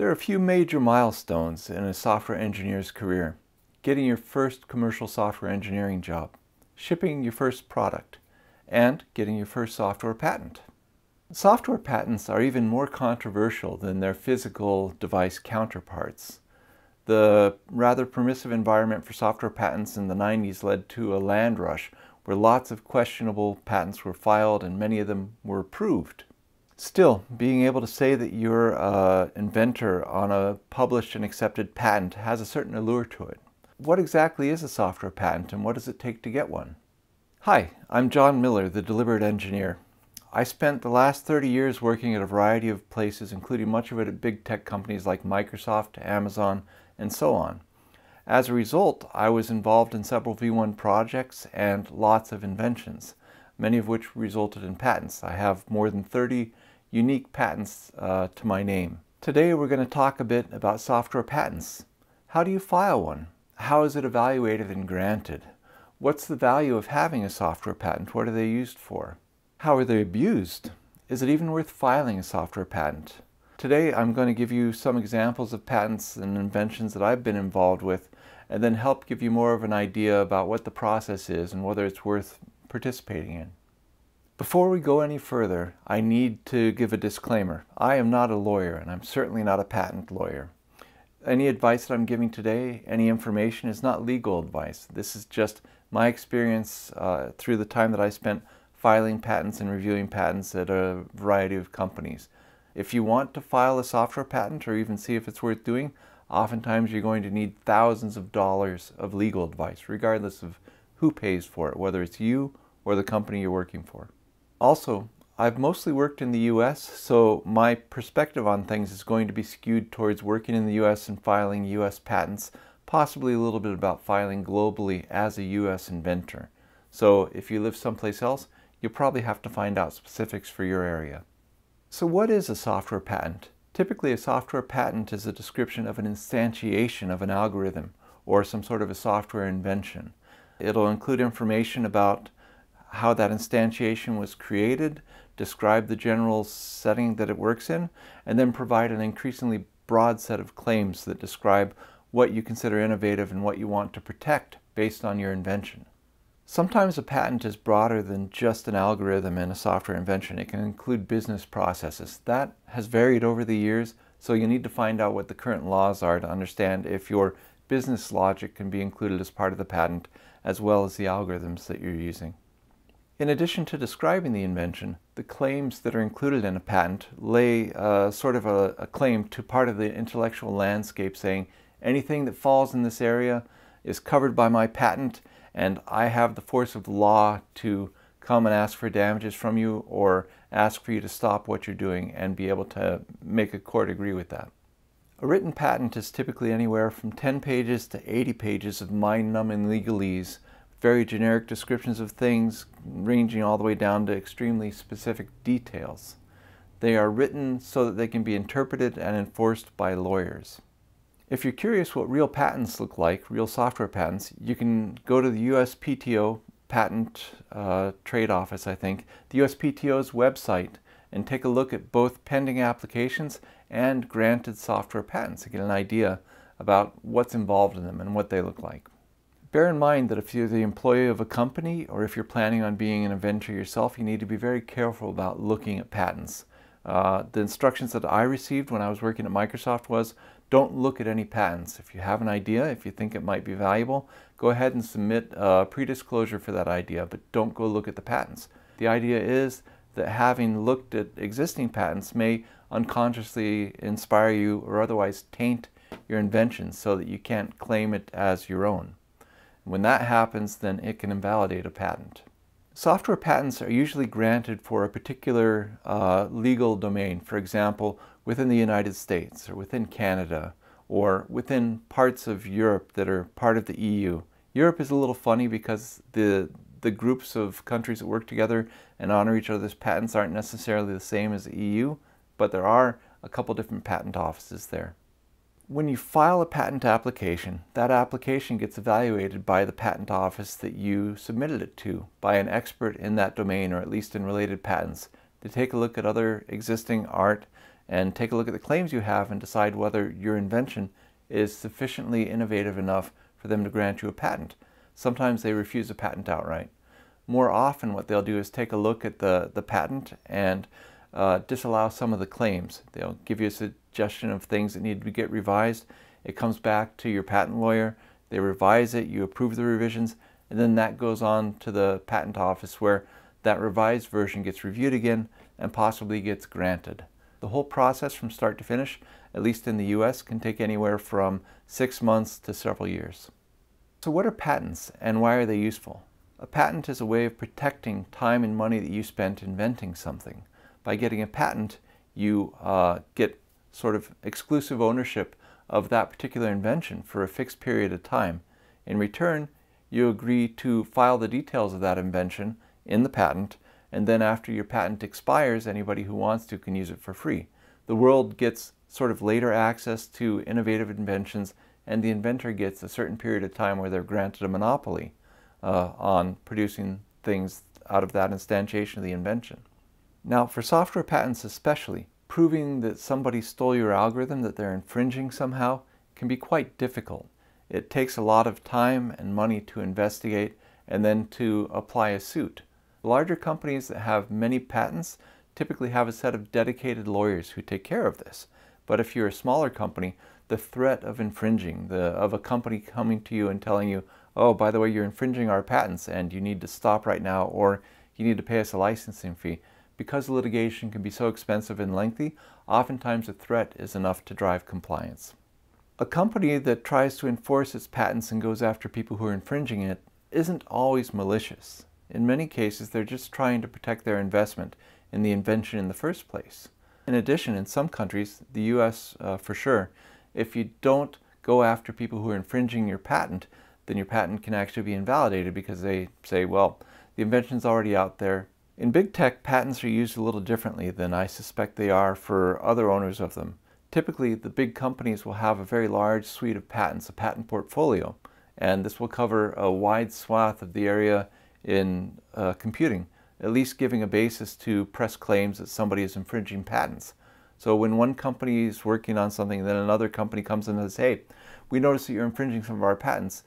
There are a few major milestones in a software engineer's career. Getting your first commercial software engineering job, shipping your first product, and getting your first software patent. Software patents are even more controversial than their physical device counterparts. The rather permissive environment for software patents in the 90s led to a land rush where lots of questionable patents were filed and many of them were approved. Still, being able to say that you're an uh, inventor on a published and accepted patent has a certain allure to it. What exactly is a software patent and what does it take to get one? Hi, I'm John Miller, the Deliberate Engineer. I spent the last 30 years working at a variety of places, including much of it at big tech companies like Microsoft, Amazon, and so on. As a result, I was involved in several V1 projects and lots of inventions, many of which resulted in patents. I have more than 30 unique patents uh, to my name. Today we're going to talk a bit about software patents. How do you file one? How is it evaluated and granted? What's the value of having a software patent? What are they used for? How are they abused? Is it even worth filing a software patent? Today I'm going to give you some examples of patents and inventions that I've been involved with and then help give you more of an idea about what the process is and whether it's worth participating in. Before we go any further, I need to give a disclaimer. I am not a lawyer, and I'm certainly not a patent lawyer. Any advice that I'm giving today, any information, is not legal advice. This is just my experience uh, through the time that I spent filing patents and reviewing patents at a variety of companies. If you want to file a software patent or even see if it's worth doing, oftentimes you're going to need thousands of dollars of legal advice, regardless of who pays for it, whether it's you or the company you're working for. Also, I've mostly worked in the US, so my perspective on things is going to be skewed towards working in the US and filing US patents, possibly a little bit about filing globally as a US inventor. So if you live someplace else, you'll probably have to find out specifics for your area. So what is a software patent? Typically a software patent is a description of an instantiation of an algorithm or some sort of a software invention. It'll include information about how that instantiation was created, describe the general setting that it works in, and then provide an increasingly broad set of claims that describe what you consider innovative and what you want to protect based on your invention. Sometimes a patent is broader than just an algorithm in a software invention. It can include business processes. That has varied over the years, so you need to find out what the current laws are to understand if your business logic can be included as part of the patent, as well as the algorithms that you're using. In addition to describing the invention, the claims that are included in a patent lay uh, sort of a, a, claim to part of the intellectual landscape saying anything that falls in this area is covered by my patent and I have the force of law to come and ask for damages from you or ask for you to stop what you're doing and be able to make a court agree with that. A written patent is typically anywhere from 10 pages to 80 pages of mind-numbing legalese very generic descriptions of things ranging all the way down to extremely specific details. They are written so that they can be interpreted and enforced by lawyers. If you're curious what real patents look like, real software patents, you can go to the USPTO Patent uh, Trade Office, I think, the USPTO's website, and take a look at both pending applications and granted software patents to get an idea about what's involved in them and what they look like. Bear in mind that if you're the employee of a company or if you're planning on being an inventor yourself, you need to be very careful about looking at patents. Uh, the instructions that I received when I was working at Microsoft was don't look at any patents. If you have an idea, if you think it might be valuable, go ahead and submit a pre-disclosure for that idea, but don't go look at the patents. The idea is that having looked at existing patents may unconsciously inspire you or otherwise taint your invention so that you can't claim it as your own. When that happens, then it can invalidate a patent. Software patents are usually granted for a particular uh, legal domain, for example, within the United States or within Canada or within parts of Europe that are part of the EU. Europe is a little funny because the, the groups of countries that work together and honor each other's patents aren't necessarily the same as the EU, but there are a couple different patent offices there. When you file a patent application, that application gets evaluated by the patent office that you submitted it to, by an expert in that domain or at least in related patents, to take a look at other existing art and take a look at the claims you have and decide whether your invention is sufficiently innovative enough for them to grant you a patent. Sometimes they refuse a patent outright. More often what they'll do is take a look at the, the patent and uh, disallow some of the claims. They'll give you a suggestion of things that need to get revised. It comes back to your patent lawyer, they revise it, you approve the revisions, and then that goes on to the patent office where that revised version gets reviewed again and possibly gets granted. The whole process from start to finish, at least in the US, can take anywhere from six months to several years. So what are patents and why are they useful? A patent is a way of protecting time and money that you spent inventing something. By getting a patent, you uh, get sort of exclusive ownership of that particular invention for a fixed period of time. In return, you agree to file the details of that invention in the patent, and then after your patent expires, anybody who wants to can use it for free. The world gets sort of later access to innovative inventions, and the inventor gets a certain period of time where they're granted a monopoly uh, on producing things out of that instantiation of the invention. Now, for software patents especially, proving that somebody stole your algorithm, that they're infringing somehow, can be quite difficult. It takes a lot of time and money to investigate and then to apply a suit. Larger companies that have many patents typically have a set of dedicated lawyers who take care of this. But if you're a smaller company, the threat of infringing, the, of a company coming to you and telling you, oh, by the way, you're infringing our patents and you need to stop right now or you need to pay us a licensing fee, because litigation can be so expensive and lengthy, oftentimes a threat is enough to drive compliance. A company that tries to enforce its patents and goes after people who are infringing it isn't always malicious. In many cases, they're just trying to protect their investment in the invention in the first place. In addition, in some countries, the US uh, for sure, if you don't go after people who are infringing your patent, then your patent can actually be invalidated because they say, well, the invention's already out there, in big tech, patents are used a little differently than I suspect they are for other owners of them. Typically, the big companies will have a very large suite of patents, a patent portfolio, and this will cover a wide swath of the area in uh, computing, at least giving a basis to press claims that somebody is infringing patents. So when one company is working on something, then another company comes in and says, hey, we notice that you're infringing some of our patents.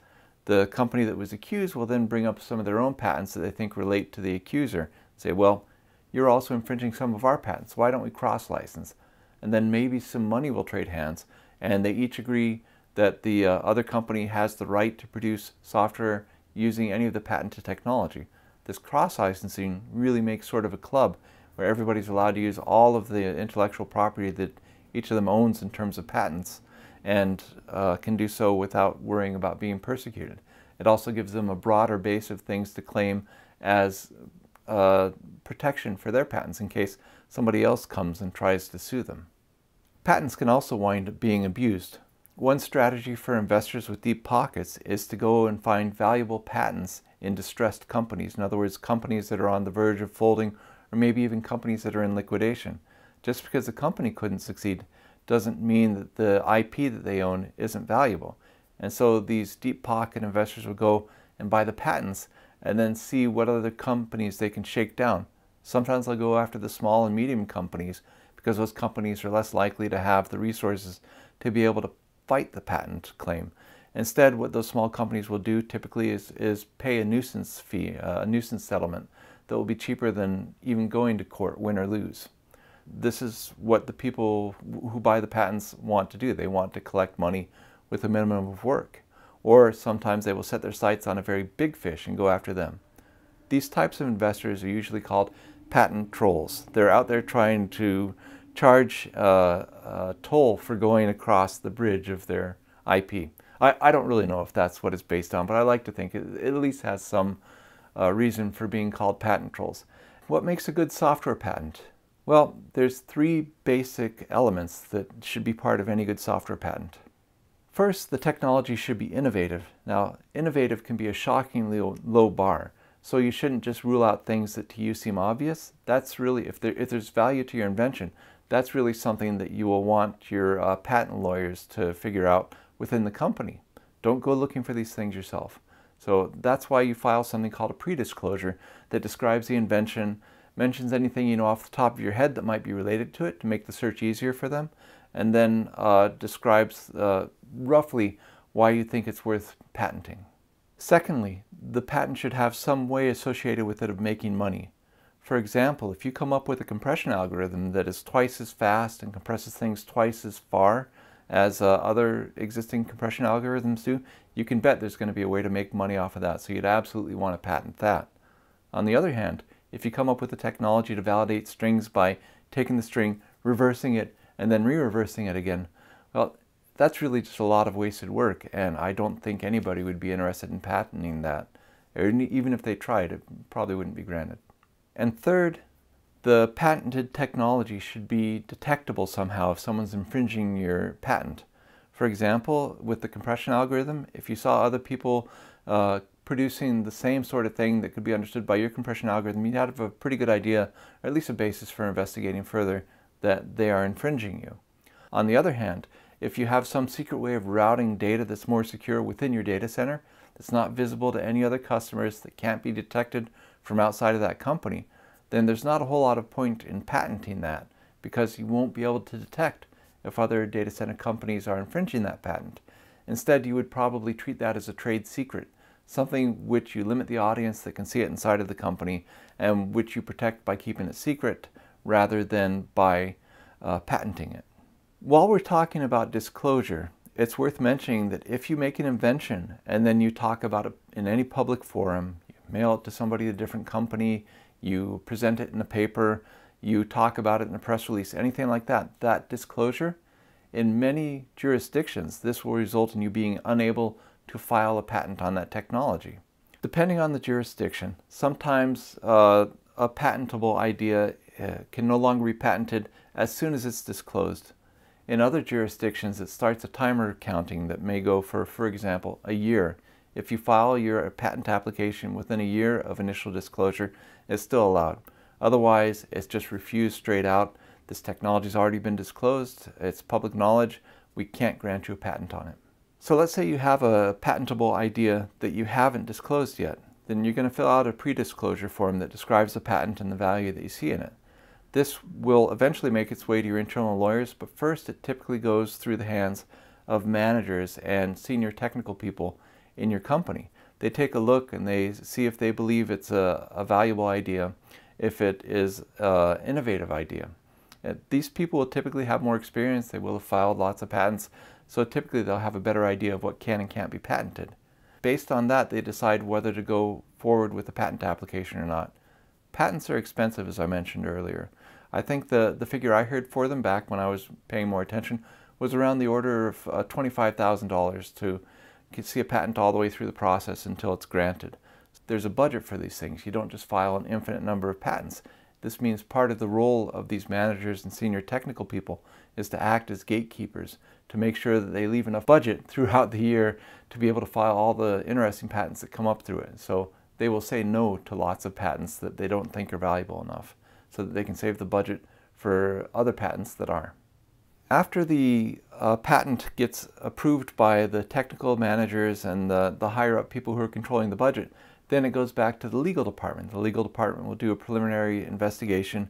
The company that was accused will then bring up some of their own patents that they think relate to the accuser say, well, you're also infringing some of our patents. Why don't we cross-license? And then maybe some money will trade hands, and they each agree that the uh, other company has the right to produce software using any of the patented technology. This cross-licensing really makes sort of a club where everybody's allowed to use all of the intellectual property that each of them owns in terms of patents and uh, can do so without worrying about being persecuted. It also gives them a broader base of things to claim as uh, protection for their patents in case somebody else comes and tries to sue them. Patents can also wind up being abused. One strategy for investors with deep pockets is to go and find valuable patents in distressed companies. In other words, companies that are on the verge of folding or maybe even companies that are in liquidation. Just because a company couldn't succeed doesn't mean that the IP that they own isn't valuable. And so these deep pocket investors will go and buy the patents and then see what other companies they can shake down. Sometimes they'll go after the small and medium companies because those companies are less likely to have the resources to be able to fight the patent claim. Instead, what those small companies will do typically is, is pay a nuisance fee, uh, a nuisance settlement that will be cheaper than even going to court, win or lose. This is what the people who buy the patents want to do. They want to collect money with a minimum of work or sometimes they will set their sights on a very big fish and go after them. These types of investors are usually called patent trolls. They're out there trying to charge uh, a toll for going across the bridge of their IP. I, I, don't really know if that's what it's based on, but I like to think it, it at least has some uh, reason for being called patent trolls. What makes a good software patent? Well, there's three basic elements that should be part of any good software patent. First, the technology should be innovative. Now, innovative can be a shockingly low bar, so you shouldn't just rule out things that to you seem obvious. That's really, if, there, if there's value to your invention, that's really something that you will want your uh, patent lawyers to figure out within the company. Don't go looking for these things yourself. So that's why you file something called a pre-disclosure that describes the invention mentions anything you know off the top of your head that might be related to it to make the search easier for them, and then uh, describes uh, roughly why you think it's worth patenting. Secondly, the patent should have some way associated with it of making money. For example, if you come up with a compression algorithm that is twice as fast and compresses things twice as far as uh, other existing compression algorithms do, you can bet there's going to be a way to make money off of that. So you'd absolutely want to patent that. On the other hand, if you come up with a technology to validate strings by taking the string, reversing it, and then re-reversing it again, well, that's really just a lot of wasted work, and I don't think anybody would be interested in patenting that. Even if they tried, it probably wouldn't be granted. And third, the patented technology should be detectable somehow if someone's infringing your patent. For example, with the compression algorithm, if you saw other people uh, producing the same sort of thing that could be understood by your compression algorithm, you'd have a pretty good idea, or at least a basis for investigating further, that they are infringing you. On the other hand, if you have some secret way of routing data that's more secure within your data center, that's not visible to any other customers, that can't be detected from outside of that company, then there's not a whole lot of point in patenting that because you won't be able to detect if other data center companies are infringing that patent. Instead, you would probably treat that as a trade secret, something which you limit the audience that can see it inside of the company and which you protect by keeping it secret rather than by uh, patenting it. While we're talking about disclosure, it's worth mentioning that if you make an invention and then you talk about it in any public forum, you mail it to somebody at a different company, you present it in a paper, you talk about it in a press release, anything like that, that disclosure, in many jurisdictions, this will result in you being unable to file a patent on that technology. Depending on the jurisdiction, sometimes uh, a patentable idea uh, can no longer be patented as soon as it's disclosed. In other jurisdictions, it starts a timer counting that may go for, for example, a year. If you file your patent application within a year of initial disclosure, it's still allowed. Otherwise, it's just refused straight out. This technology has already been disclosed. It's public knowledge. We can't grant you a patent on it. So let's say you have a patentable idea that you haven't disclosed yet. Then you're going to fill out a pre-disclosure form that describes the patent and the value that you see in it. This will eventually make its way to your internal lawyers, but first it typically goes through the hands of managers and senior technical people in your company. They take a look and they see if they believe it's a, a valuable idea, if it is an innovative idea. Uh, these people will typically have more experience, they will have filed lots of patents, so typically they'll have a better idea of what can and can't be patented. Based on that, they decide whether to go forward with the patent application or not. Patents are expensive, as I mentioned earlier. I think the, the figure I heard for them back when I was paying more attention was around the order of uh, $25,000 to see a patent all the way through the process until it's granted. There's a budget for these things. You don't just file an infinite number of patents. This means part of the role of these managers and senior technical people is to act as gatekeepers to make sure that they leave enough budget throughout the year to be able to file all the interesting patents that come up through it. So they will say no to lots of patents that they don't think are valuable enough so that they can save the budget for other patents that are. After the uh, patent gets approved by the technical managers and the, the higher up people who are controlling the budget, then it goes back to the legal department. The legal department will do a preliminary investigation,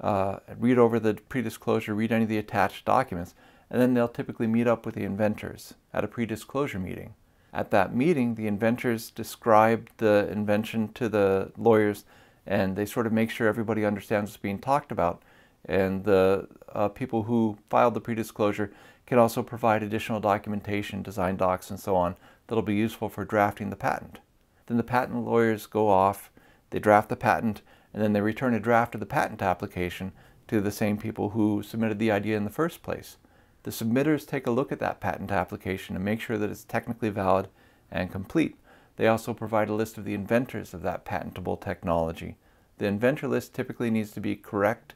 uh, read over the pre-disclosure, read any of the attached documents, and then they'll typically meet up with the inventors at a pre-disclosure meeting. At that meeting, the inventors describe the invention to the lawyers and they sort of make sure everybody understands what's being talked about. And the uh, people who filed the pre-disclosure can also provide additional documentation, design docs, and so on that'll be useful for drafting the patent. Then the patent lawyers go off, they draft the patent, and then they return a draft of the patent application to the same people who submitted the idea in the first place. The submitters take a look at that patent application and make sure that it's technically valid and complete. They also provide a list of the inventors of that patentable technology. The inventor list typically needs to be correct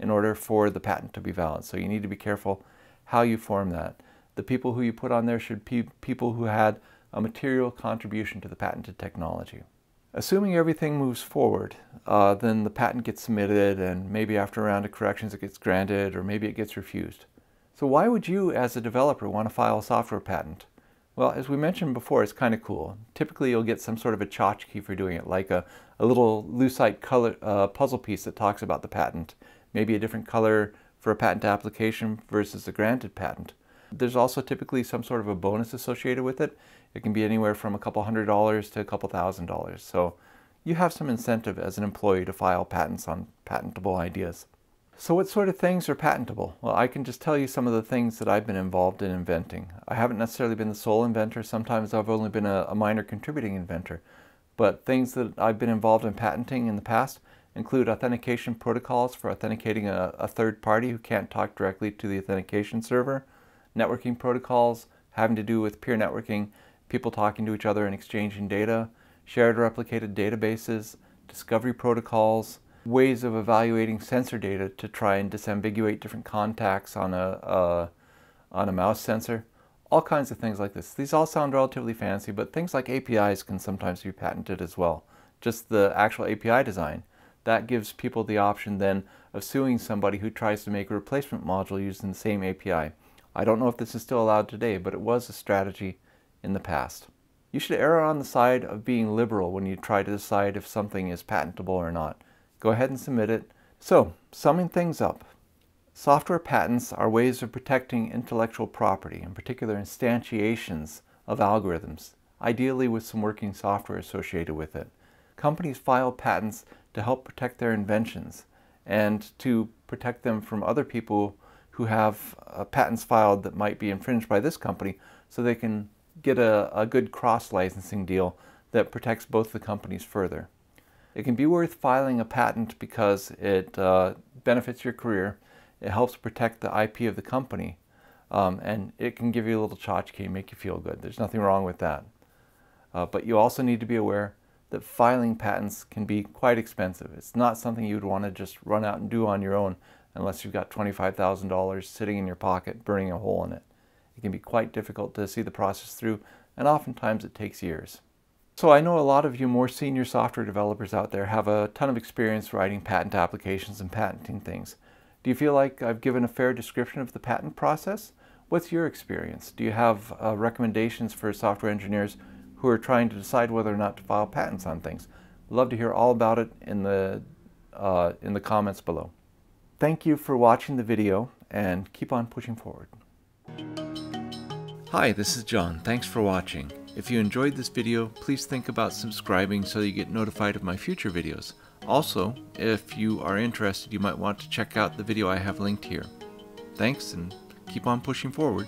in order for the patent to be valid. So you need to be careful how you form that. The people who you put on there should be people who had a material contribution to the patented technology. Assuming everything moves forward, uh, then the patent gets submitted and maybe after a round of corrections it gets granted or maybe it gets refused. So why would you as a developer want to file a software patent? Well, as we mentioned before, it's kind of cool. Typically, you'll get some sort of a tchotchke for doing it, like a, a little lucite color uh, puzzle piece that talks about the patent, maybe a different color for a patent application versus a granted patent. There's also typically some sort of a bonus associated with it. It can be anywhere from a couple hundred dollars to a couple thousand dollars. So you have some incentive as an employee to file patents on patentable ideas. So what sort of things are patentable? Well, I can just tell you some of the things that I've been involved in inventing. I haven't necessarily been the sole inventor. Sometimes I've only been a, a minor contributing inventor. But things that I've been involved in patenting in the past include authentication protocols for authenticating a, a third party who can't talk directly to the authentication server, networking protocols having to do with peer networking, people talking to each other and exchanging data, shared replicated databases, discovery protocols, ways of evaluating sensor data to try and disambiguate different contacts on a, on a mouse sensor, all kinds of things like this. These all sound relatively fancy, but things like APIs can sometimes be patented as well. Just the actual API design. That gives people the option then of suing somebody who tries to make a replacement module using the same API. I don't know if this is still allowed today, but it was a strategy in the past. You should err on the side of being liberal when you try to decide if something is patentable or not. Go ahead and submit it. So, summing things up, software patents are ways of protecting intellectual property, in particular instantiations of algorithms, ideally with some working software associated with it. Companies file patents to help protect their inventions and to protect them from other people who have uh, patents filed that might be infringed by this company so they can get a, a good cross-licensing deal that protects both the companies further. It can be worth filing a patent because it uh, benefits your career, it helps protect the IP of the company, um, and it can give you a little tchotchke, make you feel good. There's nothing wrong with that. Uh, but you also need to be aware that filing patents can be quite expensive. It's not something you'd want to just run out and do on your own unless you've got $25,000 sitting in your pocket burning a hole in it. It can be quite difficult to see the process through, and oftentimes it takes years. So I know a lot of you more senior software developers out there have a ton of experience writing patent applications and patenting things. Do you feel like I've given a fair description of the patent process? What's your experience? Do you have uh, recommendations for software engineers who are trying to decide whether or not to file patents on things? love to hear all about it in the, uh, in the comments below. Thank you for watching the video and keep on pushing forward. Hi, this is John. Thanks for watching. If you enjoyed this video, please think about subscribing so you get notified of my future videos. Also, if you are interested, you might want to check out the video I have linked here. Thanks and keep on pushing forward.